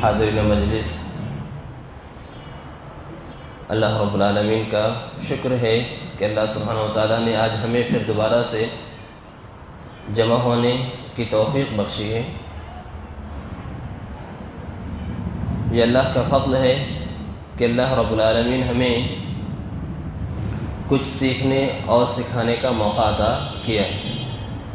हाजरीन मजलिस अल्लाह रबालमीन का शुक्र है कि अल्लाह सुबहाना ताली ने आज हमें फिर दोबारा से जमा होने की तोफ़ी बख्शी है ये अल्लाह का फ़ल है कि अल्लाह रबालमीन हमें कुछ सीखने और सिखाने का मौका अता किया। है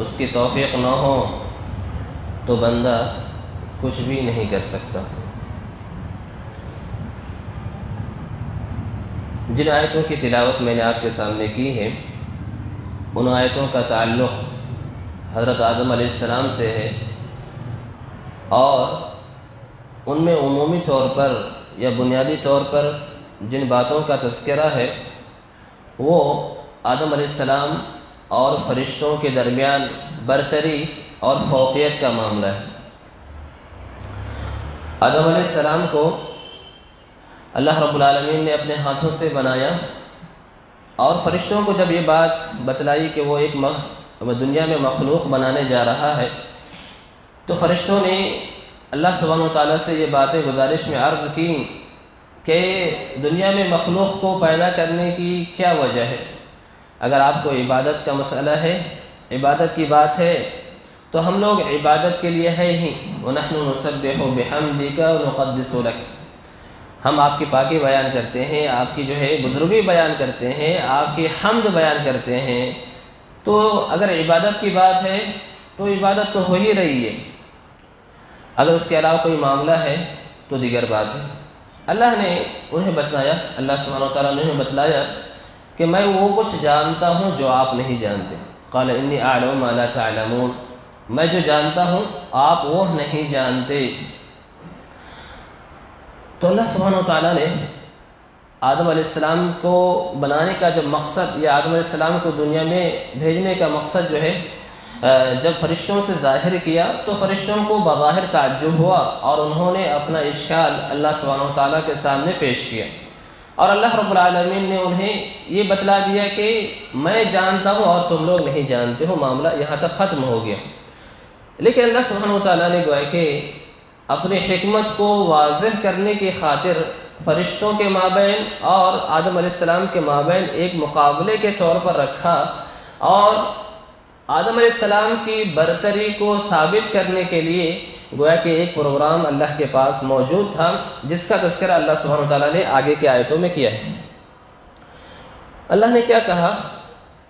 उसकी तौफीक ना हो तो बंदा कुछ भी नहीं कर सकता। जिन आयतों की तिलावत मैंने आपके सामने की है, उन आयतों का ताल्लुक़ हज़रत आदम आसमाम से है और उनमें उमूमी तौर पर या बुनियादी तौर पर जिन बातों का तस्करा है, वो आदम आसमाम और फरिश्तों के दरमियान बरतरी और फोकियत का मामला है। आदम आसमाम को अल्लाह रब्बुल आलमीन ने अपने हाथों से बनाया और फरिश्तों को जब ये बात बतलाई कि वो एक मख दुनिया में मखलूक बनाने जा रहा है तो फरिश्तों ने अल्लाह सुबहान ताला से ये बातें गुजारिश में अर्ज़ की कि दुनिया में मखलूक को पैदा करने की क्या वजह है? अगर आपको इबादत का मसला है, इबादत की बात है तो हम लोग इबादत के लिए है ही। वनसब बेहमदी का नक़दसलक हम आपकी पाकि बयान करते हैं, आपकी जो है बुजुर्गी बयान करते हैं, आपकी हमद बयान करते हैं। तो अगर इबादत की बात है तो इबादत तो हो ही रही है। अगर उसके अलावा कोई मामला है तो दीगर बात है। अल्लाह ने उन्हें बतलाया, अल्लाह सुबहान तआला ने उन्हें बतलाया कि मैं वो कुछ जानता हूँ जो आप नहीं जानते। कल इन्नी आलम अला तमून मैं जो जानता हूँ, आप वो नहीं जानते। तो अल्लाह सुबहान तआला ने आदम आसमाम को बनाने का जब मकसद या आदम आसमाम को दुनिया में भेजने का मकसद जो है जब फरिश्तों से ज़ाहिर किया तो फरिश्तों को बज़ाहिर ताज्जुब हुआ और उन्होंने अपना इश्काल अल्लाह सुबहान तआला के सामने पेश किया। और अल्लाह रब्बुल आलमीन ने उन्हें ये बतला दिया कि मैं जानता हूँ और तुम लोग नहीं जानते हो, मामला यहाँ तक ख़त्म हो गया। लेकिन अल्लाह सुबहान तआला ने गोया कि अपनी हमत को वाज करने की खातिर फरिश्तों के माबेन और आदम के माबेन एक मुकाबले के तौर पर रखा और आदम आसमाम की बरतरी को साबित करने के लिए गोया कि एक प्रोग्राम अल्लाह के पास मौजूद था, जिसका तस्करा अल्लाह सुबहान तआला ने आगे की आयतों में किया है। अल्लाह ने क्या कहा?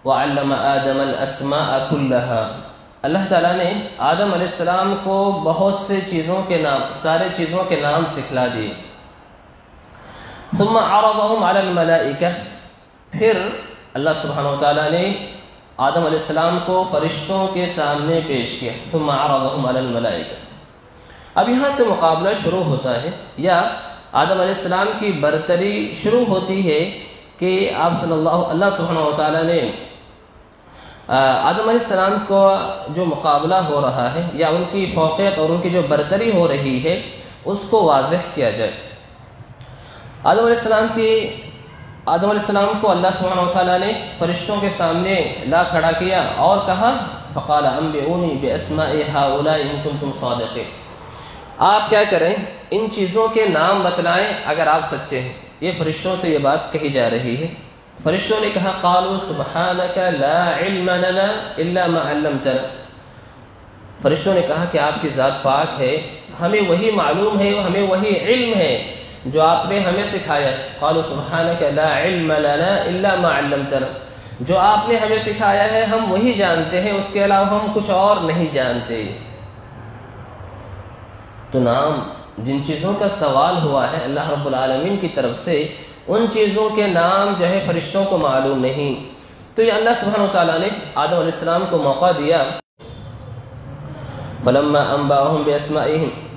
वल्लम आदम असमाकुल्लहा अल्लाह ताला ने आदम आसमाम को बहुत से चीज़ों के नाम, सारे चीज़ों के नाम सिखला दिए। सुम्मा आरदमलाइका फिर अल्लाह सुबहान तआला ने आदम आसमाम को फरिश्तों के सामने पेश किया। अब यहाँ से मुकाबला शुरू होता है, या आदम आसमाम की बरतरी शुरू होती है कि आप सल्लल्लाहु, अल्लाह ने आदम सलाम को जो मुकाबला हो रहा है, या उनकी फोकियत और उनकी जो बरतरी हो रही है, उसको वाजह किया जाए। आदम सलाम की आदम सलाम को अल्लाह सुबहान ने फरिश्तों के सामने ला खड़ा किया और कहा, फ़काल अम्बेनी बेसमा तुम सौदक़ आप क्या करें? इन चीज़ों के नाम बतलाएँ, अगर आप सच्चे हैं। ये फरिश्तों से ये बात कही जा रही है। फरिश्तों ने कहा, कालू सुबहान फरिश्तों ने कहा कि आपकी ज़ात पाक है, हमें वही मालूम है हमें वही इल्म है। जो आपने हमें सिखाया, कालू सुबहान जो आपने हमें सिखाया है, हम वही जानते हैं, उसके अलावा हम कुछ और नहीं जानते। तो नाम, जिन चीज़ों का सवाल हुआ है, अल्लाह रब्बुल की तरफ़ से, उन चीज़ों के नाम जो है फरिश्तों को मालूम नहीं। तो ये अल्लाह सुबहान तआला ने आदम को मौका दिया। फलम्मा अम्बाहुम बेस्माइहिम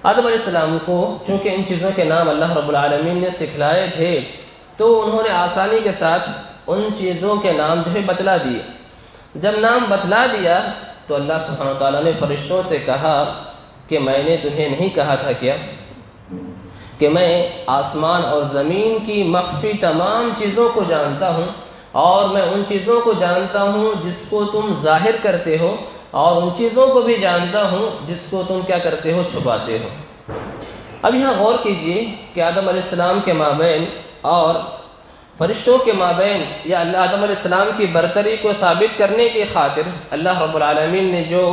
आदम सलाम को चूंकि इन चीज़ों के नाम अल्लाह रब्बुल आलमीन ने सिखलाए थे तो उन्होंने आसानी के साथ उन चीज़ों के नाम जो है बतला दिए जब नाम बतला दिया तो अल्लाह सुबहान तआला ने फरिश्तों से कहा कि मैंने तुम्हें नहीं कहा था क्या कि मैं आसमान और ज़मीन की मख्फी तमाम चीज़ों को जानता हूँ और मैं उन चीज़ों को जानता हूँ जिसको तुम ज़ाहिर करते हो, और उन चीज़ों को भी जानता हूँ जिसको तुम क्या करते हो, छुपाते हो। अब यहाँ गौर कीजिए कि आदम सलाम के माबेन और फरिश्तों के माबेन, या अल्लाह आदम सलाम की बरतरी को साबित करने की खातिर अल्लाह रबालमीन ने जो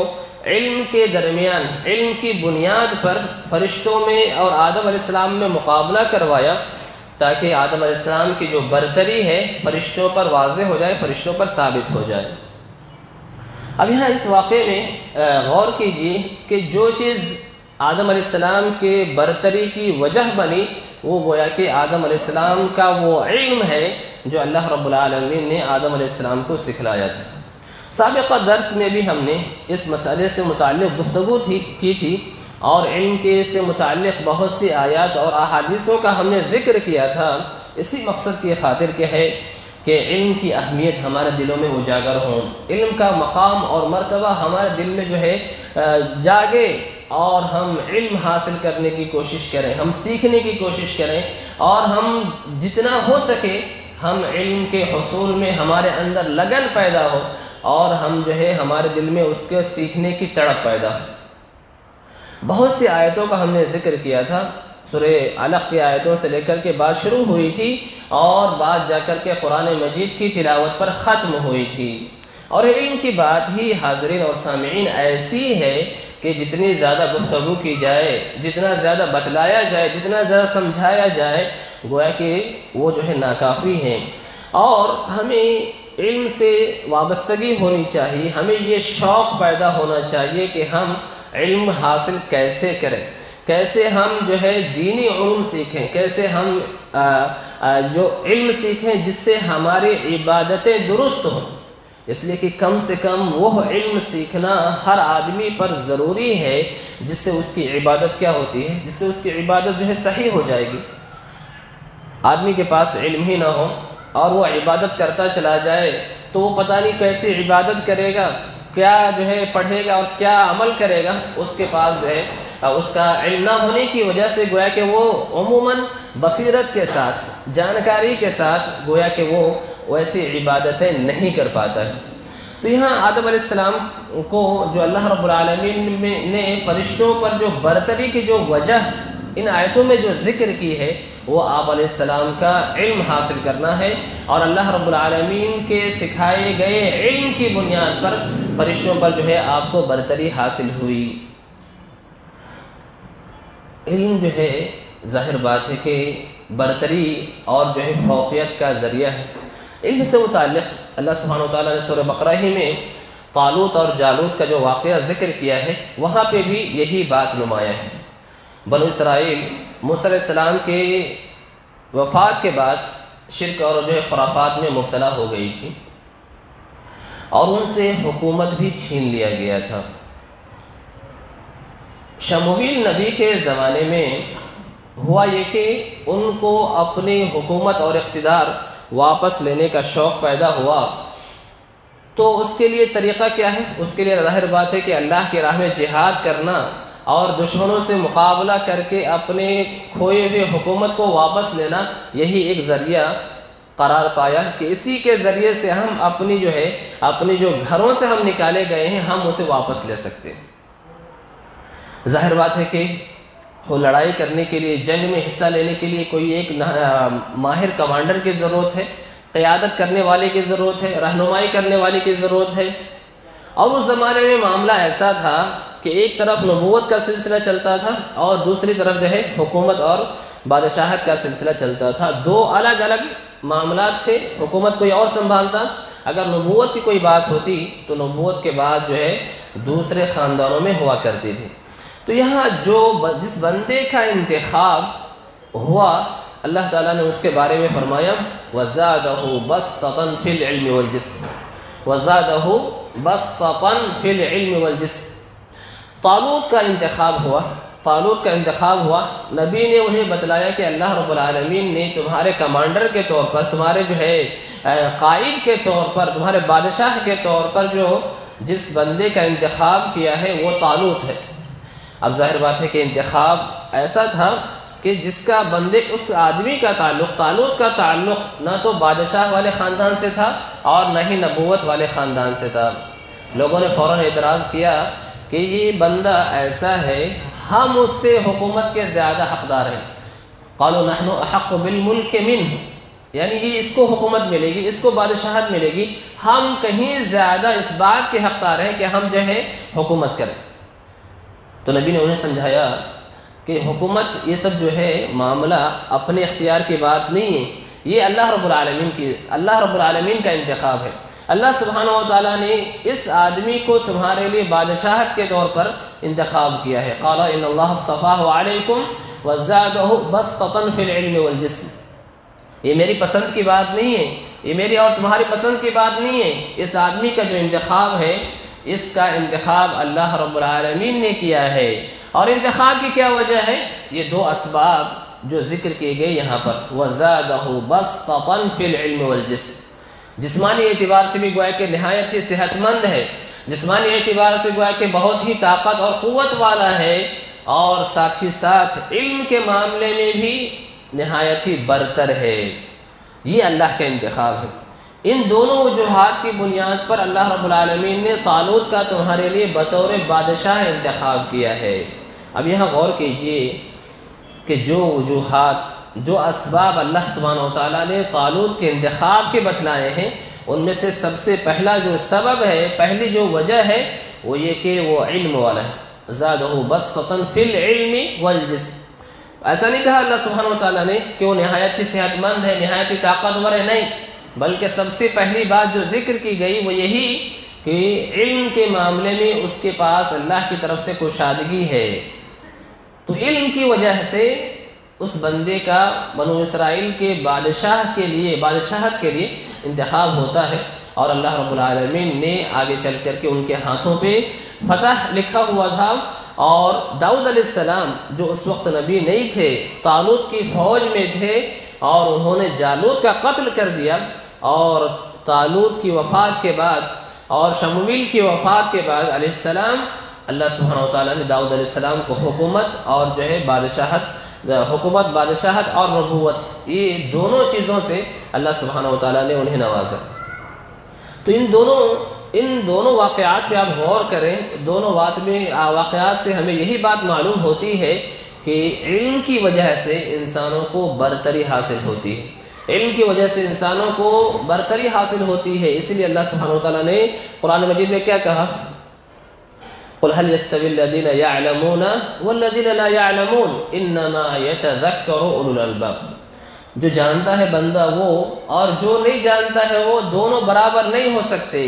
इल्म के दरमियान, इल्म की बुनियाद पर फरिश्तों में और आदम सलाम में मुकाबला करवाया ताकि आदम सलाम की जो बरतरी है, फरिश्तों पर वाज हो जाए, फरिश्तों पर साबित हो जाए। अब यहाँ इस वाक़े में गौर कीजिए कि जो चीज़ आदम सलाम के बरतरी की वजह बनी, वो गोया कि आदम सलाम का वो इल्म है, जो अल्लाह रब्बुल ने आदम सलाम को सिखलाया था। सबका दर्स में भी हमने इस मसले से मुतल गुफ्तु थी, की थी और इल्म के से मुतल बहुत सी आयात और अहादीसों का हमने ज़िक्र किया था। इसी मकसद की खातिर के है कि इल्म की अहमियत हमारे दिलों में उजागर हो। इल्म का मकाम और मरतबा हमारे दिल में जो है जागे और हम इल्म हासिल करने की कोशिश करें, हम सीखने की कोशिश करें और हम जितना हो सके हम इल्म के हसूल में हमारे अंदर लगन पैदा हो और हम जो है, हमारे दिल में उसके सीखने की तड़प पैदा हो। बहुत सी आयतों का हमने ज़िक्र किया था। सुरे अलग की आयतों से लेकर के बात शुरू हुई थी और बात जाकर के कुरान मजीद की तिलावत पर ख़त्म हुई थी। और इल्म की बात ही हाजरीन और सामीन ऐसी है कि जितनी ज़्यादा गुफ्तु की जाए, जितना ज़्यादा बतलाया जाए, जितना ज़्यादा समझाया जाए, गोया कि वो जो है नाकाफ़ी है। और हमें इल्म से वाबस्तगी होनी चाहिए, हमें ये शौक़ पैदा होना चाहिए कि हम इल्म हासिल कैसे करें? कैसे हम जो है दीनी उल्म सीखें? कैसे हम आ, आ, जो इल्म सीखें जिससे हमारी इबादतें दुरुस्त हों? इसलिए कि कम से कम वह इल्म सीखना हर आदमी पर ज़रूरी है जिससे उसकी इबादत क्या होती है? जिससे उसकी इबादत जो है सही हो जाएगी। आदमी के पास इल्म ही ना हो और वह इबादत करता चला जाए तो वो पता नहीं कैसे इबादत करेगा। क्या जो है पढ़ेगा और क्या अमल करेगा, उसके पास जो है उसका इल्म ना होने की वजह से गोया कि वो अमूमन बसीरत के साथ, जानकारी के साथ गोया कि वो वैसी इबादतें नहीं कर पाता है। तो यहाँ आदम को जो अल्लाह रबालमीन ने फरिश्तों पर जो बरतरी की जो वजह इन आयतों में जो ज़िक्र की है, वो आप सलाम का इल्म हासिल करना है और अल्लाह रबालमीन के सिखाए गए इल्म की बुनियाद पर फरिश्तों पर जो है आपको बरतरी हासिल हुई। इल्म जो है, ज़ाहिर बात है कि बरतरी और जो है फोकियत का ज़रिया है। इल्म से मुतल अल्लाह सुबहान सुर बकरा में तालूत और जालूत का जो वाक़ ज़िक्र किया है, वहाँ पे भी यही बात नुमाया है। बनो इसराइल मूसम के वफ़ात के बाद शिरक और जो है खराफात में मुबतला हो गई थी। और उनसे हुकूमत भी छीन लिया गया था। शमूल नबी के ज़माने में हुआ ये कि उनको अपनी हुकूमत और इकतदार वापस लेने का शौक़ पैदा हुआ। तो उसके लिए तरीक़ा क्या है? उसके लिए ज़ाहिर बात है कि अल्लाह की राह में जिहाद करना और दुश्मनों से मुकाबला करके अपने खोए हुए हुकूमत को वापस लेना यही एक ज़रिया करार पाया कि इसी के ज़रिए से हम अपनी जो है, अपने जो घरों से हम निकाले गए हैं, हम उसे वापस ले सकते हैं। ज़ाहिर बात है कि वो लड़ाई करने के लिए, जंग में हिस्सा लेने के लिए कोई एक माहिर कमांडर की ज़रूरत है, क़्यादत करने वाले की ज़रूरत है, रहनुमाई करने वाले की ज़रूरत है। और उस ज़माने में मामला ऐसा था कि एक तरफ़ नबूत का सिलसिला चलता था और दूसरी तरफ़ जो है हुकूमत और बादशाहत का सिलसिला चलता था। दो अलग अलग मामला थे, हुकूमत कोई और संभालता। अगर नबूत की कोई बात होती तो नबूत के बाद जो है दूसरे ख़ानदानों में हुआ करती थी। तो यहाँ जो जिस बंदे का इंतखब हुआ, अल्लाह ताला ने उसके बारे में फरमाया, वज़ादहू बस तन फिल बस तन फिल वलजिस्म तालूत का इंतखब हुआ, तालूत का इंतखब हुआ। नबी ने उन्हें बतलाया कि अल्लाह रबालमीन ने तुम्हारे कमांडर के तौर पर, तुम्हारे जो है कायद के तौर पर, तुम्हारे बादशाह के तौर पर जो जिस बंदे का इंतखब किया है, वो तालूत है। अब ज़ाहिर बात है कि इंतखब ऐसा था कि जिसका बंदे, उस आदमी का ताल्लुक तालुक का ताल्लुक ना तो बादशाह वाले ख़ानदान से था और ना ही नबूत वाले ख़ानदान से था। लोगों ने फ़ौर एतराज़ किया कि ये बंदा ऐसा है, हम उससे हुकूमत के ज़्यादा हकदार हैं। कालो नहनो हक बिलमुल्क मिन। यानी ये इसको हुकूमत मिलेगी, इसको बादशाहत मिलेगी। हम कहीं ज़्यादा इस बात के हकदार हैं कि हम जो है हुकूमत करें। तो नबी ने उन्हें समझाया कि हुकूमत ये सब जो है मामला अपने इख्तियार की बात नहीं है। ये अल्लाह रबालमीन की, अल्लाह रबालमीन का इंतखब है। अल्लाह सुबहान तला ने इस आदमी को तुम्हारे लिए बादशाहत के तौर पर इंतखब किया है। काला फ़ाकुम वज़ादहु बस ये मेरी पसंद की बात नहीं है, ये मेरी और तुम्हारी पसंद की बात नहीं है। इस आदमी का जो इंतखब है, इसका इंतखब अल्लाह रबालमीन ने किया है। और इंतखब की क्या वजह है? ये दो इसबाब जो ज़िक्र किए गए यहाँ पर। फिलजिस्म जिसमानी एतबार से भी गोया के नहायत ही सेहतमंद है। जिसमानी एतबार से गोया के बहुत ही ताकत और क़वत वाला है और साथ ही साथ इल्म के मामले में भी नहायत ही बरतर है। ये अल्लाह का इंतखब है। इन दोनों वजूहत की बुनियाद पर अल्लाह रबालमीन ने तालूद का तुम्हारे लिए बतौर बादशाह इंतखब किया है। अब यहाँ गौर कीजिए कि जो वजूहत जो इसबाब अल्लाह सुबहान तला ने तालूद के इंतखब के बतलाए हैं, उनमें से सबसे पहला जो सबब है, पहली जो वजह है, वो ये कि वो इल्म वाला है। ज़ाद बस फिल इल्म वल ऐसा नहीं कहा अल्लाह सुबहान तला ने कि वो नहायत ही सेहतमंद है, नहायत ही ताकतवर है, नहीं। बल्कि सबसे पहली बात जो ज़िक्र की गई, वो यही कि इल्म के मामले में उसके पास अल्लाह की तरफ़ से कुशादगी है। तो इल्म की वजह से उस बंदे का बनु इसराइल के बादशाह के लिए, बादशाहत के लिए इंतखब होता है। और अल्लाह रबालमीन ने आगे चल कर के उनके हाथों पे फतह लिखा हुआ था। और दाऊद सलाम जो उस वक्त नबी नहीं थे, तालुत की फौज में थे और उन्होंने जालूद का कत्ल कर दिया। और तालूद की वफ़ात के बाद, और शमुल की वफ़ात के बाद अलैहिस्सलाम, अल्लाह सुबहान तआला ने दाऊद अलैहिस्सलाम को हुकूमत और जो है बादशाहत हुकूमत, बादशाहत और नबूवत, ये दोनों चीज़ों से अल्लाह सुबहान तआला ने उन्हें नवाजा। तो इन दोनों इन दोनों वाक़ात पे आप गौर करें, दोनों बात में वाक़ात से हमें यही बात मालूम होती है कि इल्म की वजह से इंसानों को बरतरी हासिल होती है। इल्म की वजह से इंसानों को बरतरी हासिल होती है, इसलिए अल्लाह सुबहान तआला ने कुरान मजीद में क्या कहा? जो जानता है बंदा वो और जो नहीं जानता है वो दोनों बराबर नहीं हो सकते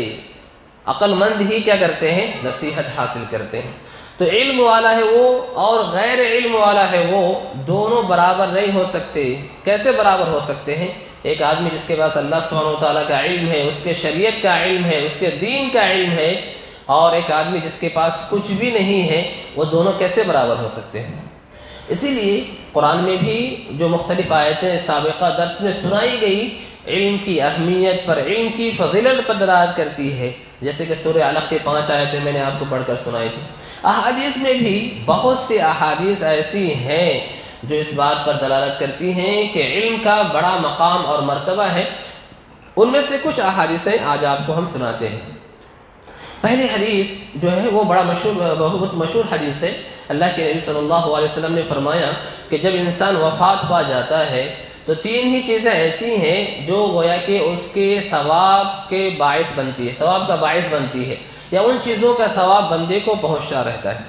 अक्लमंद ही क्या करते हैं नसीहत हासिल करते हैं तो इल्म वाला है वो और गैर इल्म वाला है वो दोनों बराबर नहीं हो सकते कैसे बराबर हो सकते हैं एक आदमी जिसके पास अल्लाह सुबहान का इल्म है उसके शरीयत का इल्म है उसके दीन का इल्म है और एक आदमी जिसके पास कुछ भी नहीं है, वो दोनों कैसे बराबर हो सकते हैं? इसीलिए कुरान में भी जो मुख्तलिफ़ आयतें सबका दर्स में सुनाई गई, इल्म की अहमियत पर, इल्म की फजीलत पर दराज करती है। जैसे कि सूर्य अलग के पाँच आयतें मैंने आपको पढ़कर सुनाई थी। अहादीस में भी बहुत सी अहादीस ऐसी हैं, जो इस बात पर दलालत करती हैं कि इल्म का बड़ा मकाम और मर्तबा है। उनमें से कुछ अहादीसें आज आपको हम सुनाते हैं। पहली हदीस जो है, वो बड़ा मशहूर, बहुत मशहूर हदीस है। अल्लाह के नबी सल्लल्लाहु अलैहि वसल्लम ने फरमाया कि जब इंसान वफात पा जाता है तो तीन ही चीज़ें ऐसी हैं जो गोया कि उसके सवाब के बायस बनती है, सवाब का बायस बनती है, या उन चीज़ों का सवाब बंदे को पहुँचता रहता है।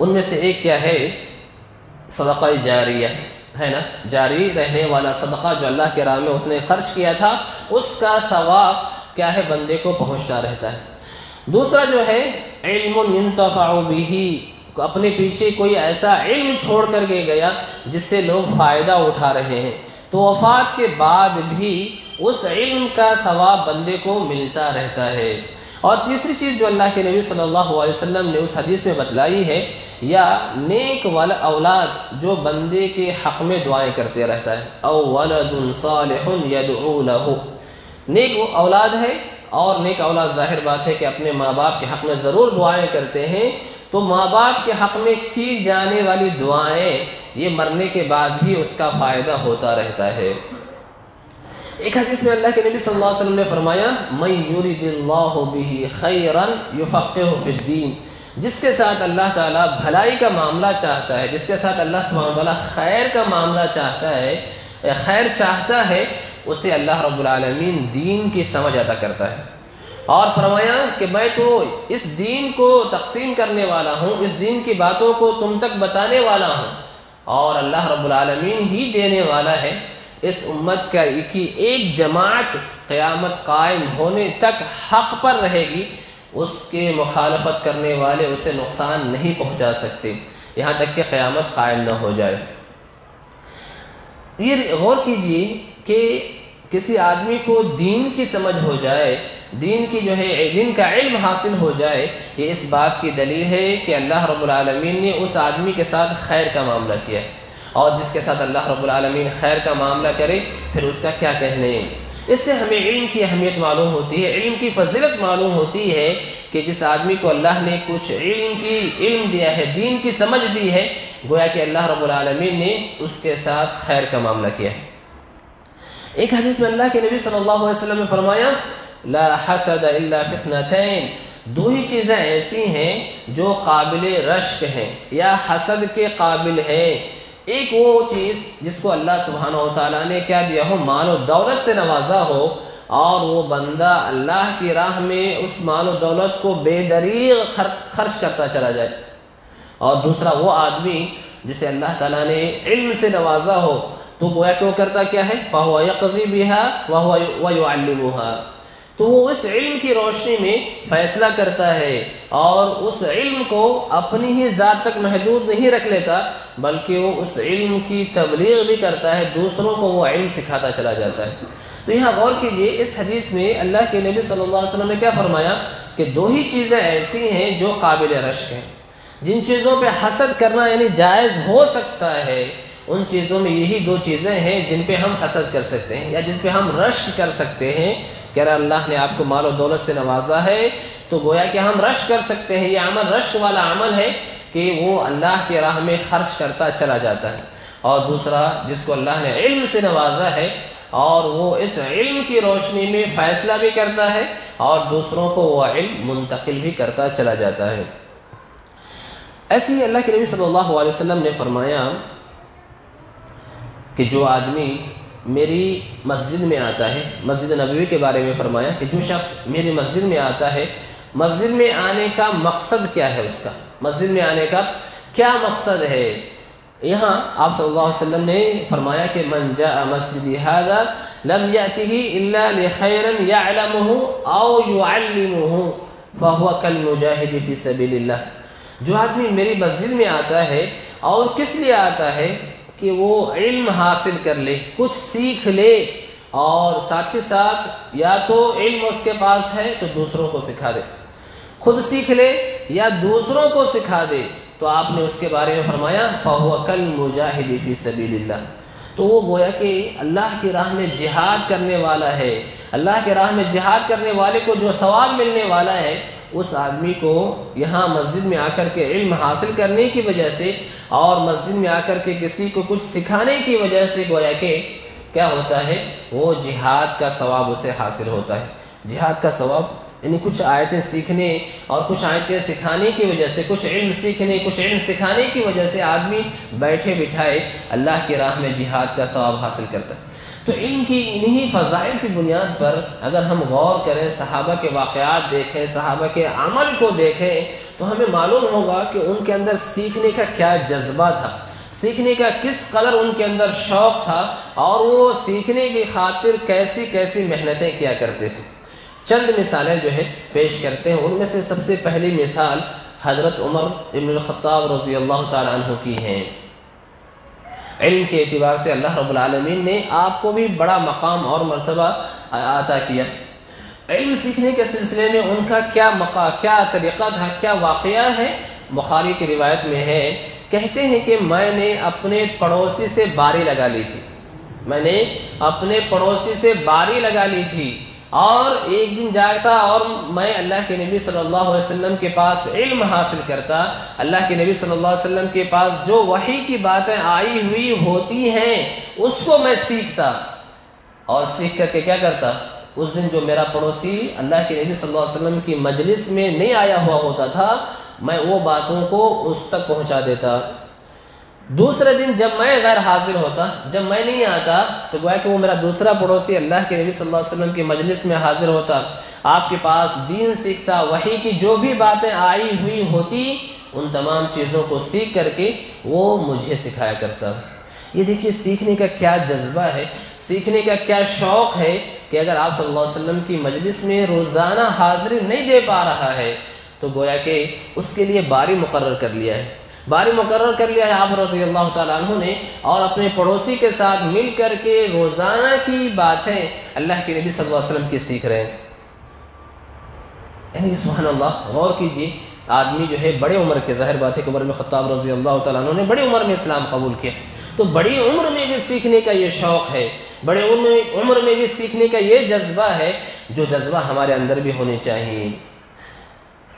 उनमें से एक क्या है? सदका जारिया, है ना? जारी रहने वाला सदका जो अल्लाह के राह में उसने खर्च किया था, उसका सवाब क्या है? बंदे को पहुँचता रहता है। दूसरा जो है इल्म अपने पीछे कोई ऐसा इल्म छोड़ कर के गया जिससे लोग फ़ायदा उठा रहे हैं। तो वफात के बाद भी उस इल्म का सवाब बंदे को मिलता रहता है। और तीसरी चीज़ जो अल्लाह के नबी सल्लल्लाहु अलैहि वसल्लम ने उस हदीस में बतलाई है, या नेक वाला औलाद जो बंदे के हक में दुआएँ करते रहता है। औ नेक वो औलाद है और नेक औलाद ज़ाहिर बात है कि अपने माँ बाप के हक में ज़रूर दुआएँ करते हैं। तो माँ बाप के हक में की जाने वाली दुआएँ, ये मरने के बाद भी उसका फ़ायदा होता रहता है। एक हदीस में अल्लाह के नबी सल्लल्लाहु अलैहि वसल्लम ने फरमाया, मई युरिदिल्लाहु खैरन फिद्दीन जिसके साथ अल्लाह ताला भलाई का मामला चाहता है, जिसके साथ अल्लाह ताला खैर का मामला चाहता है, खैर चाहता है उसे अल्लाह रब्बुल आलमीन दीन की समझ अदा करता है। और फरमाया कि मैं तो इस दीन को तकसीम करने वाला हूँ, इस दीन की बातों को तुम तक बताने वाला हूँ। और अल्लाह रब्बुल आलमीन ही देने वाला है, इस उम्मत का की एक जमात क़यामत कायम होने तक हक पर रहेगी, उसके मुखालफत करने वाले उसे नुकसान नहीं पहुँचा सकते, यहाँ तक कि क़यामत कायम न हो जाए। ये गौर कीजिए कि किसी आदमी को दीन की समझ हो जाए, दीन की जो है, दिन का इल्म हासिल हो जाए, ये इस बात की दलील है कि अल्लाह रब्बुल आलमीन ने उस आदमी के साथ खैर का मामला किया। और जिसके साथ अल्लाह रब्बुल आलमीन खैर का मामला करे, फिर उसका क्या कहने? इससे हमें इल्म की अहमियत मालूम होती है, इल्म की फजीलत मालूम होती है कि जिस आदमी को अल्लाह ने कुछ इल्म की, इल्म दिया है, दीन की समझ दी है, गोया कि अल्लाह रब्बुल आलमीन ने उसके साथ खैर का मामला किया। है एक हदीस में अल्लाह के नबी सल्लल्लाहु अलैहि वसल्लम ने फरमाया, ला हसद इल्ला फिस्नतैन दो ही चीज़ें ऐसी हैं जो काबिल रश्क हैं या हसद के काबिल है। एक वो चीज़ जिसको अल्लाह सुबहाना तआला ने क्या दिया हो मानो दौलत से नवाजा हो, और वो बंदा अल्लाह की राह में उस मानो दौलत को बेदरीग खर्च करता चला जाए। और दूसरा वो आदमी जिसे अल्लाह ताला ने इल्म से नवाजा हो तो गोया क्यों करता क्या है? फ़ाही बिहा वह तो वो उस इल्म की रोशनी में फैसला करता है और उस इल्म को अपनी ही ज़ात तक महदूद नहीं रख लेता, बल्कि वो उस इल्म की तबलीग भी करता है, दूसरों को वो इल्म सिखाता चला जाता है। तो यहाँ गौर कीजिए, इस हदीस में अल्लाह के नबी सल्लल्लाहु अलैहि वसल्लम ने क्या फरमाया कि दो ही चीज़ें ऐसी हैं जो काबिल रश्क हैं। जिन चीज़ों पर हसद करना यानी जायज़ हो सकता है उन चीज़ों में यही दो चीज़ें हैं जिन पे हम हसद कर सकते हैं या जिन पे हम रश कर सकते हैं। कि अल्लाह ने आपको मालो दौलत से नवाजा है। तो गोया कि हम रश कर सकते हैं। ये अमल रश वाला अमल है कि वो अल्लाह के राह में खर्च करता चला जाता है। और दूसरा, जिसको अल्लाह ने इल्म से नवाजा है और वो इस इल्म की रोशनी में फैसला भी करता है और दूसरों को वह इल्म मुंतकिल भी करता चला जाता है। ऐसे ही अल्लाह के नबी सल्लल्लाहु अलैहि वसल्लम ने फरमाया कि जो आदमी मेरी मस्जिद में आता है, मस्जिद नबी के बारे में फरमाया कि जो शख्स मेरी मस्जिद में आता है, मस्जिद में आने का मकसद क्या है उसका? मस्जिद में आने का क्या मकसद है? यहाँ आप सल्लल्लाहु अलैहि वसल्लम ने फरमाया कि मन जा मस्जिद हादा, लम यातिही इल्ला औ युअल्लिमुहु, फहुवा कल मुजाहिद फ़ी सबीलिल्लाह। जो आदमी मेरी मस्जिद में आता है और किस लिए आता है? कि वो इल्म हासिल कर ले, कुछ सीख ले और साथ ही साथ या तो इल्म उसके पास है तो दूसरों को सिखा दे। खुद सीख ले या दूसरों को सिखा दे तो आपने उसके बारे में फरमाया फ़ाकल मुजाहिदी फ़ी सबीलिल्लाह। तो वो गोया कि अल्लाह की राह में जिहाद करने वाला है। अल्लाह के राह में जिहाद करने वाले को जो सवाब मिलने वाला है उस आदमी को यहाँ मस्जिद में आकर के इल्म हासिल करने की वजह से और मस्जिद में आकर के किसी को कुछ सिखाने की वजह से गोया के क्या होता है? वो जिहाद का सवाब उसे हासिल होता है। जिहाद का सवाब, यानी कुछ आयतें सीखने और कुछ आयतें सिखाने की वजह से, कुछ इल्म सीखने, कुछ इल्म सिखाने की वजह से आदमी बैठे बिठाए अल्लाह की राह में जिहाद का सवाब हासिल करता है। तो इनकी, इन्हीं फ़जाइल की बुनियाद पर अगर हम गौर करें, सहाबा के वाक़ात देखें, सहाबा के अमल को देखें तो हमें मालूम होगा कि उनके अंदर सीखने का क्या जज्बा था। सीखने का किस कदर उनके अंदर शौक़ था और वो सीखने की खातिर कैसी कैसी मेहनतें किया करते थे। चंद मिसालें जो है, पेश करते हैं। उनमें से सबसे पहली मिसाल हज़रत उमर इबन ख़त्ताब रज़ी अल्लाह तु की हैं। इल्म के अतबार से अल्लाह रबालमीन ने आपको भी बड़ा मकाम और मरतबा अता किया। इल्म सीखने के सिलसिले में उनका क्या मका, क्या तरीक़ा था, क्या वाक़ है? बुखारी की रिवायत में है, कहते हैं कि मैंने अपने पड़ोसी से बारी लगा ली थी। मैंने अपने पड़ोसी से बारी लगा ली थी। और एक दिन जागता और मैं अल्लाह के नबी सल्लल्लाहु अलैहि वसल्लम के पास इल्म हासिल करता। अल्लाह के नबी सल्लल्लाहु अलैहि वसल्लम के पास जो वही की बातें आई हुई होती हैं, उसको मैं सीखता। और सीख करके क्या करता? उस दिन जो मेरा पड़ोसी अल्लाह के नबी सल्लल्लाहु अलैहि वसल्लम की मजलिस में नहीं आया हुआ होता था, मैं वो बातों को उस तक पहुँचा देता। दूसरे दिन जब मैं गैर हाजिर होता, जब मैं नहीं आता तो गोया कि वो मेरा दूसरा पड़ोसी अल्लाह के नबी सल्लल्लाहु अलैहि वसल्लम की मजलिस में हाजिर होता। आपके पास दीन सीखता वही की जो भी बातें आई हुई होती, उन तमाम चीज़ों को सीख करके वो मुझे सिखाया करता। ये देखिए, सीखने का क्या जज्बा है, सीखने का क्या शौक़ है कि अगर आप सल्लल्लाहु अलैहि वसल्लम की मजलिस में रोज़ाना हाजिरी नहीं दे पा रहा है तो गोया कि उसके लिए बारी मुकर कर लिया है। बारी मुकर कर लिया है आप रज़ी अल्लाह तु ने और अपने पड़ोसी के साथ मिल करके रोज़ाना की बातें अल्लाह के नबी वसल्लम की सीख रहे हैं। यानी अल्लाह गौर कीजिए, आदमी जो है बड़े उम्र के, ज़ाहिर बात है उम्र में ख़त्ताब रज़ी अल्लाह तु ने बड़ी उम्र में इस्लाम कबूल किया। तो बड़ी उम्र में भी सीखने का ये शौक़ है, बड़े उम्र में उम्र में भी सीखने का ये जज्बा है, जो जज्बा हमारे अंदर भी होने चाहिए।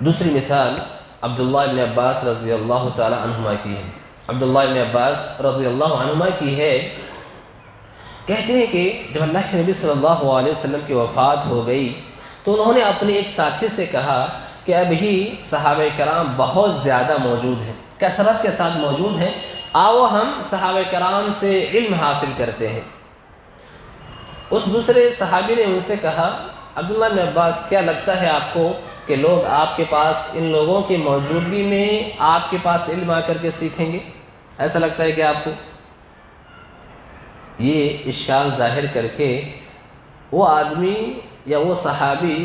दूसरी मिसाल अब्दुल्ला इबन अब्बास रज़ी अल्लाह तुमा की है। अब्दुल्ला इबन अब्बास रज़ी अल्लाह की है। कहते हैं कि जब अल्लाह के नबी सल्लल्लाहु अलैहि वसल्लम की वफ़ात हो गई तो उन्होंने अपने एक साथी से कहा कि अभी सहाब कराम बहुत ज़्यादा मौजूद हैं, कसरत के साथ मौजूद हैं, आओ हम सहाब कराम से इल्म हासिल करते हैं। उस दूसरे सहाबी ने उनसे कहा अब्दुल्ला अब्बास, क्या लगता है आपको कि लोग आपके पास, इन लोगों की मौजूदगी में आपके पास इल्म आकर के सीखेंगे। ऐसा लगता है कि आपको ये इश्काल ज़ाहिर करके वो आदमी या वो सहाबी,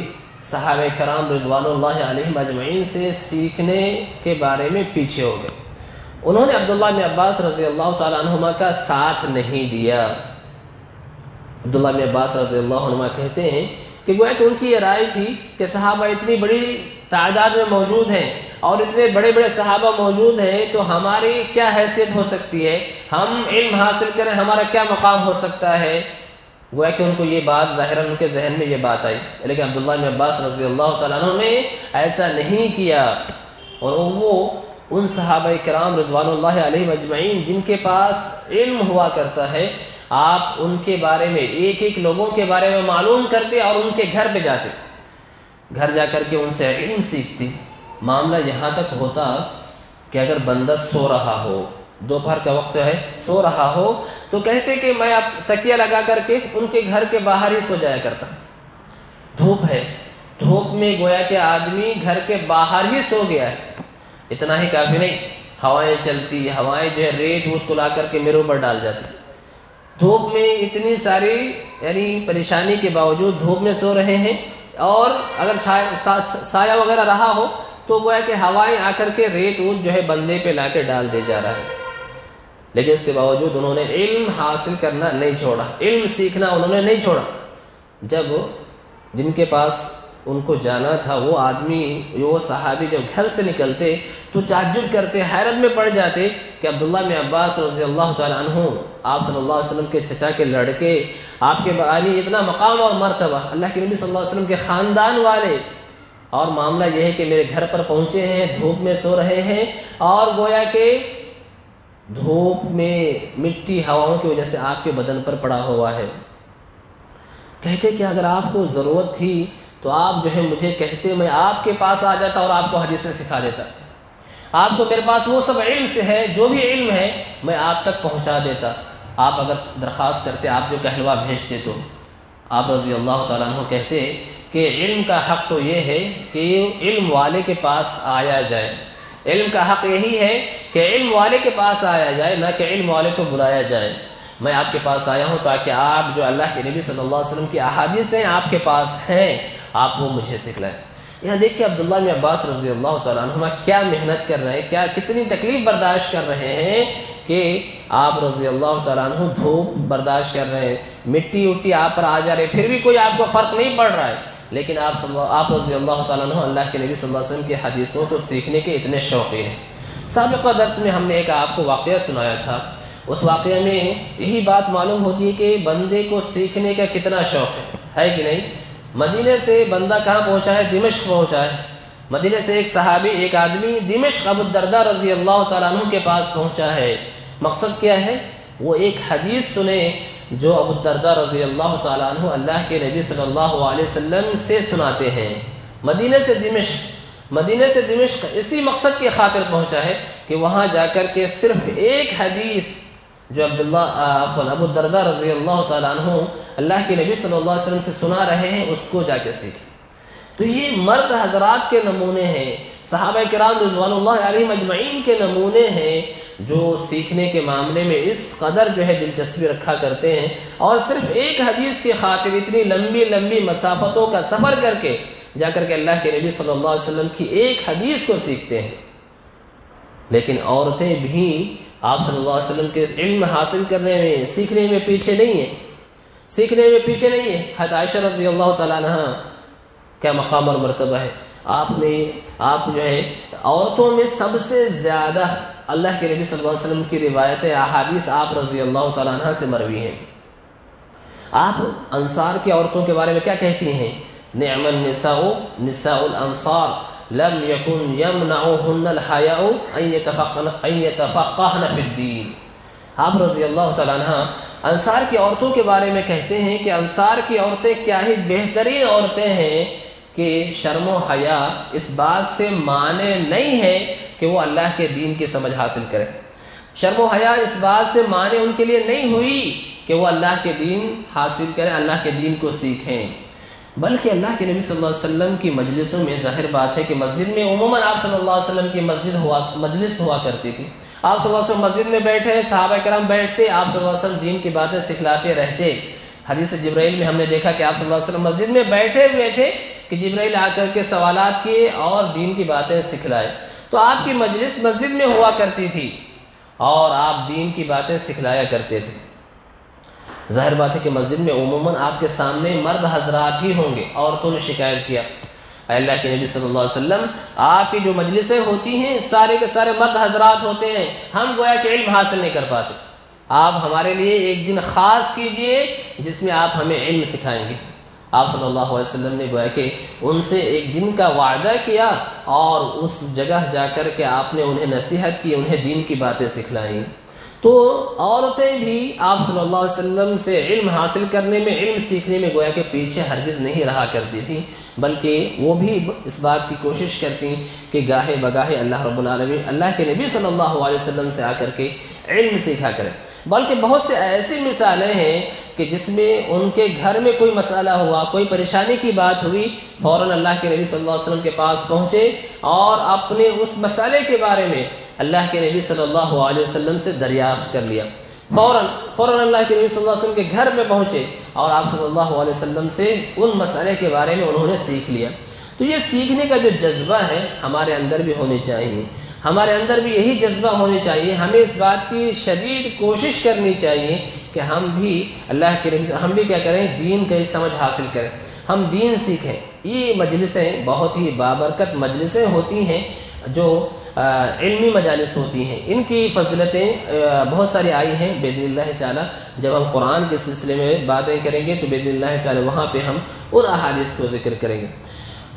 सहाब कराम रिजवान से सीखने के बारे में पीछे हो गए। उन्होंने अब्दुल्ला में अब्बास रज़ी अल्लाह तुमा का साथ नहीं दिया। अब्दुल्ला अब्बास रज़ी अल्लाह कहते हैं कि गोया कि उनकी ये राय थी कि सहाबा इतनी बड़ी तादाद में मौजूद हैं और इतने बड़े बड़े सहाबा मौजूद हैं तो हमारी क्या हैसियत हो सकती है? हम इल्म हासिल करें, हमारा क्या मकाम हो सकता है? गोया कि उनको ये बात ज़ाहिर उनके जहन में ये बात आई। लेकिन अब्दुल्ला अब्बास रज़ी अल्लाह ने ऐसा नहीं किया। और वो उन सहाबा कराम रिजवान अजमैन जिनके पास इल्म हुआ करता है आप उनके बारे में एक एक लोगों के बारे में मालूम करते और उनके घर पे जाते। घर जाकर के उनसे इल्म सीखते। मामला यहाँ तक होता कि अगर बंदा सो रहा हो, दोपहर का वक्त है, सो रहा हो तो कहते कि मैं आप तकिया लगा करके उनके घर के बाहर ही सो जाया करता। धूप है। धूप में गोया के आदमी घर के बाहर ही सो गया है। इतना ही काफ़ी नहीं। हवाएँ चलती, हवाएँ जो है रेत वूत को ला करके मेरे ऊपर डाल जाती। धूप में इतनी सारी, यानी परेशानी के बावजूद धूप में सो रहे हैं। और अगर छाया साया वगैरह रहा हो तो गोया कि हवाएँ आकर के रेत ऊत जो है बंदे पे लाके डाल दे जा रहा है। लेकिन उसके बावजूद उन्होंने इल्म हासिल करना नहीं छोड़ा। इल्म सीखना उन्होंने नहीं छोड़ा। जब जिनके पास उनको जाना था, वो आदमी, वो सहाबी जब घर से निकलते तो ताजुब करते, हैरत में पड़ जाते कि अब्दुल्ला में अब्बास रज़ी अल्लाह तु आप सल्लल्लाहु अलैहि के चचा के लड़के, आपके बानी इतना मकाम और मरतबा, अल्लाह के नबी सल्लल्लाहु अलैहि वसल्लम के ख़ानदान वाले। और मामला यह है कि मेरे घर पर पहुँचे हैं, धूप में सो रहे हैं, और गोया के धूप में मिट्टी हवाओं की वजह से आपके बदन पर पड़ा हुआ है। कहते कि अगर आपको ज़रूरत थी तो आप जो है मुझे कहते मैं आपके पास आ जाता और आपको हदीसें सिखा देता। आपको मेरे पास वो सब इल्म से है, जो भी इल्म है, मैं आप तक पहुँचा देता। आप अगर दरख्वास्त करते, आप जो कहलवा भेजते तो। आप रज़ी अल्लाह तु कहते कि इल्म का हक तो ये है कि इल्म वाले के पास आया जाए। इल्म का हक यही है कि इल्म वाले के पास आया जाए, ना कि इल्म वाले को बुलाया जाए। मैं आपके पास आया हूँ ताकि आप जो अल्लाह के नबी सल्लल्लाहु अलैहि वसल्लम की अहादीस हैं आपके पास हैं आप वो मुझे सिखलाएँ। यहाँ देखिए अब्दुल्ला अब्बास रज़ी अल्लाह तुमा क्या मेहनत कर रहे हैं, क्या कितनी तकलीफ़ बर्दाश्त कर रहे हैं कि आप रज़ी अल्लाह तु धूप बर्दाश्त कर रहे हैं, मिट्टी उट्टी आप पर आ जा रहे फिर भी कोई आपको फ़र्क नहीं पड़ रहा है। लेकिन आप आप रज़ी अल्लाह तु अल्लाह के नबी वसल्लम की हदीसों को सीखने के इतने शौकीन हैं। सबका दर्स में हमने एक आपको वाक़ सुनाया था। उस वाक़े में यही बात मालूम होती है कि बंदे को सीखने का कितना शौक़ है है कि नहीं? मदीने से बंदा कहाँ पहुँचा है? दिमश्क पहुँचा है। मदीने से एक सहाबी, एक आदमी दिमश्क अबू दरदा रज़ी अल्लाह तु के पास पहुँचा है। मकसद क्या है? वो एक हदीस सुने जो अबू दरदा रज़ी अल्लाह तु अल्लाह के नबी सल्लल्लाहु अलैहि से सुनाते हैं। मदीने से दिमश्क, मदीने से दिमश्क इसी मकसद की खातिर पहुँचा है कि वहाँ जाकर के सिर्फ़ एक हदीस जो अब्दुल्ला अबू दरदा रज़ी अल्लाह तु अल्लाह के नबी सल्लल्लाहु अलैहि से सुना रहे हैं, उसको जाके सीखें। तो ये मर्द हजरात के नमूने हैं, सहाबा कराम रिजवान मजमैन के नमूने हैं, जो सीखने के मामले में इस कदर जो है दिलचस्पी रखा करते हैं, और सिर्फ़ एक हदीस की खातिर इतनी लंबी लंबी मसाफतों का सफ़र करके जाकर के अल्लाह के नबी सल्लल्लाहु अलैहि वसल्लम की एक हदीस को सीखते हैं। लेकिन औरतें भी आप सल्लल्लाहु अलैहि वसल्लम के इल्म हासिल करने में, सीखने में पीछे नहीं है। सीखने में पीछे नहीं है। हत आयशा रज़ी अल्लाह तहा क्या मकाम और मरतबा है? आपने आप जो है, औरतों में सबसे ज़्यादा अल्लाह के नबी सल्लल्लाहु अलैहि वसल्लम की रिवायत, अहादीस आप रज़ी अल्लाह तहा से मरवी हैं। आप अंसार की औरतों के बारे में क्या कहती हैं? नमन निसाओ, निसाउल अंसार। लम यकुन यमनाउहुन्नल हयाउ फिद्दीन आप रज़ी अल्लाह तआला अंसार की औरतों के बारे में कहते हैं कि अंसार की औरतें क्या ही बेहतरीन औरतें हैं कि शर्म हया इस बात से माने नहीं है कि वो अल्लाह के दीन की समझ हासिल करें। शर्म हया इस बात से माने उनके लिए नहीं हुई कि वो अल्लाह के दीन हासिल करें, अल्लाह के दीन को सीखें। बल्कि अल्लाह के नबी सल्लल्लाहु अलैहि वसल्लम की मजलिसों में ज़ाहिर बात है कि मस्जिद में उमूमन आप सल्लल्लाहु अलैहि वसल्लम की मस्जिद हुआ, मजलिस हुआ करती थी। आप सल्लल्लाहु अलैहि वसल्लम मस्जिद में बैठे, साहब कराम बैठते, आप सल्लल्लाहु अलैहि वसल्लम दीन की बातें सिखलाते रहते। हदीस जब्राइल में हमने देखा कि आप सल्लल्लाहु अलैहि वसल्लम मस्जिद में बैठे हुए थे कि जब्राइल आकर के सवालात किए और दीन की बातें सिखलाए। तो आपकी मजलिस मस्जिद में हुआ करती थी और आप दीन की बातें सिखलाया करते थे। ज़ाहिर बात है कि मस्जिद में उमूमन आपके सामने मर्द हजरात ही होंगे, औरतों ने शिकायत किया। अल्लाह के नबी सल्लल्लाहु अलैहि वसल्लम, आपकी जो मजलिसें होती हैं, सारे के सारे मर्द हजरात होते हैं, हम गोया के इल्म हासिल नहीं कर पाते। आप हमारे लिए एक दिन ख़ास कीजिए, जिसमें आप हमें इल्म सिखाएँगे। आप सल्लल्लाहु अलैहि वसल्लम ने गोया कि उनसे एक दिन का वायदा किया, और उस जगह जाकर के आपने उन्हें नसीहत की, उन्हें दीन की बातें सिखलाई। तो औरतें भी आप सल्लल्लाहु अलैहि वसल्लम से इल्म हासिल करने में, इल्म सीखने में गोया के पीछे हरगिज़ नहीं रहा करती थी, बल्कि वो भी इस बात की कोशिश करती कि गाहे बगाहे अल्लाह रब्बुल आलमीन, अल्लाह के नबी सल्लल्लाहु अलैहि वसल्लम से आकर के इल्म सीखा करें। बल्कि बहुत से ऐसी मिसालें हैं कि जिसमें उनके घर में कोई मसाला हुआ, कोई परेशानी की बात हुई फ़ौर अल्लाह के नबी सल्लल्लाहु अलैहि वसल्लम के पास पहुँचे और अपने उस मसाले के बारे में अल्लाह के नबी सल्लल्लाहु अलैहि वसल्लम से दरियाफ्त कर लिया। फ़ौरन फ़ौरन अल्लाह के नबी सल्लल्लाहु अलैहि वसल्लम के घर में पहुँचे और आप सल्लल्लाहु अलैहि वसल्लम से उन मसाले के बारे में उन्होंने सीख लिया। तो ये सीखने का जो जज्बा है, हमारे अंदर भी होनी चाहिए। हमारे अंदर भी यही जज्बा होनी चाहिए। हमें इस बात की शदीद कोशिश करनी चाहिए कि हम भी अल्लाह के नबी, हम भी क्या करें, दीन का समझ हासिल करें। हम दीन सीखें। ये मजलिसें बहुत ही बाबरकत मजलिसें होती हैं जो इल्मी मजालस होती हैं। इनकी फजलतें बहुत सारी आई हैं बेदिल्ला ताला। जब हम कुरान के सिलसिले में बातें करेंगे तो बेदिल्ला ताला वहाँ पे हम उन अहादीस को ज़िक्र करेंगे।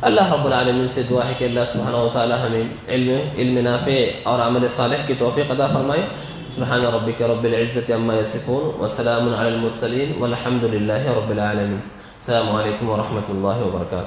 अल्लाह रब्बुल से दुआ है कि अल्लाह सुबहाना ताला हमें इल्म इल्म नाफ़े और अमल सालह की तोफ़ी अदा फ़रमाए। सुबहान रबिक रब्बिल इज़्ज़त अम्मा यसिफून वसलाम अलल मुरसलीन वल्हम्दुलिल्लाहि रब्बिल आलमीन। अल्लाम वरहमल वर्का